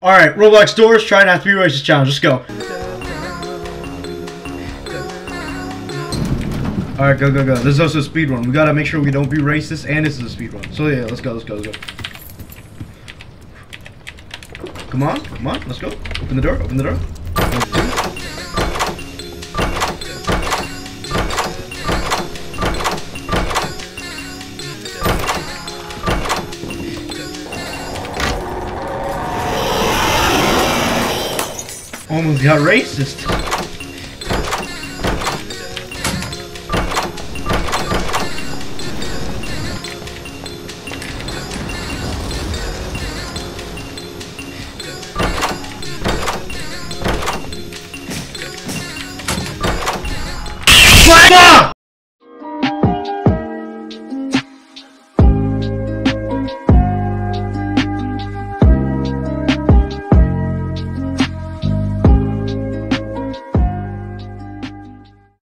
Alright, Roblox doors, try not to be racist challenge. Let's go. Alright, go, go, go. This is also a speed run. We gotta make sure we don't be racist, and this is a speed run. So yeah, let's go, let's go, let's go. Come on, come on, let's go. Open the door, open the door. Almost got racist.